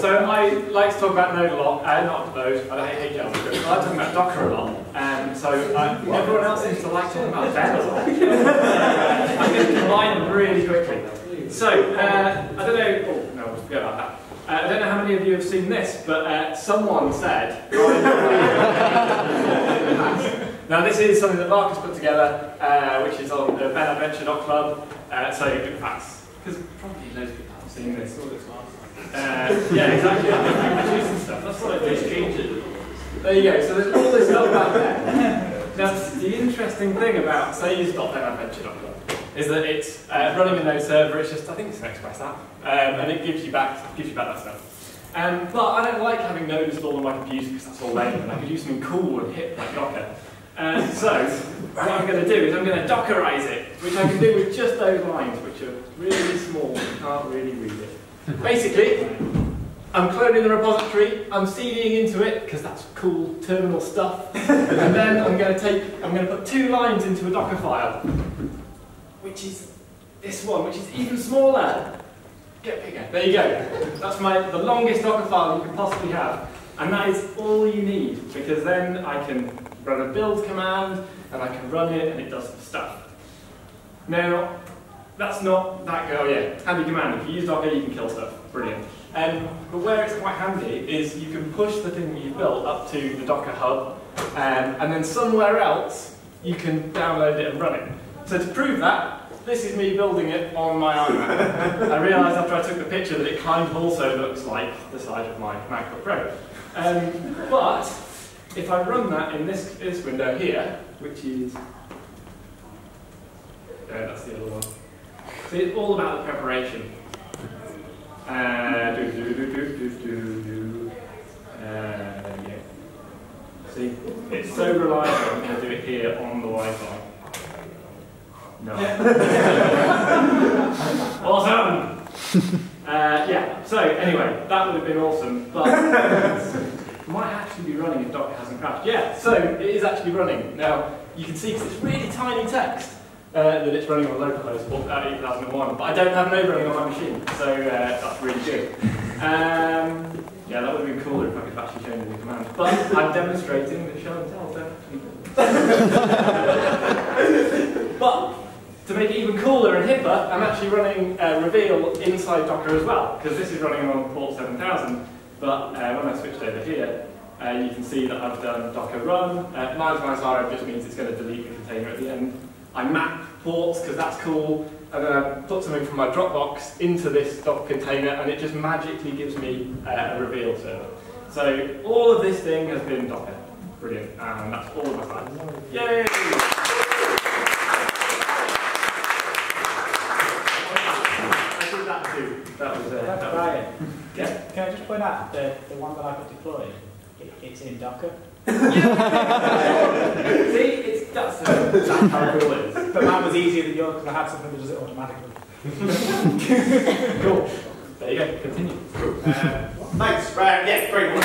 So I like to talk about Node a lot. Uh, not Node. I hate, hate JavaScript. I like talking about Docker a lot. Um, so uh, everyone else seems to like talking about Ben a lot. I'm going to combine them really quickly. So uh, I don't know. Oh no, forget about that. Uh, I don't know how many of you have seen this, but uh, someone said. now this is something that Marcus put together, uh, which is on the benadventure.club. Uh, so in fact, because probably loads of people this. Uh, yeah, exactly. Producing stuff. That's what I do. Changes. There you go. So there's all this stuff out there. Now, the interesting thing about says.benadventure.club is that it's uh, running a node server. It's just, I think it's an Express app, um, and it gives you back gives you back that stuff. Um, but I don't like having Node installed on my computer because that's all lame, and I could use something cool and hip like Docker. Um, so what I'm going to do is I'm going to Dockerize it, which I can do with just those lines, which are really small. You can't really read it. Basically, I'm cloning the repository, I'm CDing into it, because that's cool terminal stuff, and then I'm going to take, I'm going to put two lines into a Docker file, which is this one, which is even smaller. Get bigger. There you go. That's my the longest Docker file you can possibly have. And that is all you need, because then I can run a build command, and I can run it, and it does stuff. Now, that's not that good. Oh yeah, handy command. If you use Docker, you can kill stuff. Brilliant. Um, but where it's quite handy is you can push the thing that you built up to the Docker hub, um, and then somewhere else you can download it and run it. So to prove that, this is me building it on my iMac. I realised after I took the picture that it kind of also looks like the side of my MacBook Pro. Um, but if I run that in this, this window here, which is, yeah, that's the other one. So it's all about the preparation. Uh, do, do, do, do, do, do, do. Uh, go. See, it's so reliable, I'm going to do it here on the Wi-Fi. No. awesome! Uh, yeah, so anyway, that would have been awesome, but might actually be running if Docker hasn't crashed. Yeah, so it is actually running. Now, you can see, because it's really tiny text, uh, that it's running on localhost uh, 8001, but I don't have Node running on my machine, so uh, that's really good. Um, yeah, that would have been cooler if I could have actually shown you the command. But I'm demonstrating that show and tell don't But to make it even cooler and hipper, I'm actually running uh, Reveal inside Docker as well, because this is running on port 7000. But uh, when I switched over here, uh, you can see that I've done Docker run. Uh, minus minus R just means it's going to delete the container at the end. I map ports because that's cool, and then I put something from my Dropbox into this Docker container, and it just magically gives me uh, a Reveal server. So all of this thing has been Docker. Brilliant, and that's all of my slides. Yay! Ryan, Yeah. can I just point out the, the one that I've got deployed, it, it's in Docker. See, it's that's, that's how cool it is. But mine was easier than yours because I had something that does it automatically. Cool. There you go. Continue. Uh, thanks, Ryan. Yeah, great one.